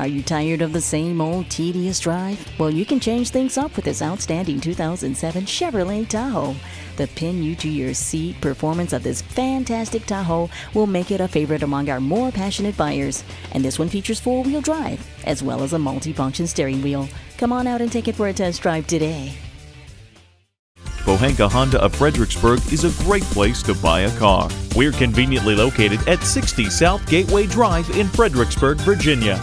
Are you tired of the same old tedious drive? Well, you can change things up with this outstanding 2007 Chevrolet Tahoe. The pin you to your seat performance of this fantastic Tahoe will make it a favorite among our more passionate buyers. And this one features four wheel drive, as well as a multifunction steering wheel. Come on out and take it for a test drive today. Pohanka Honda of Fredericksburg is a great place to buy a car. We're conveniently located at 60 South Gateway Drive in Fredericksburg, Virginia.